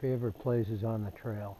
favorite places on the trail.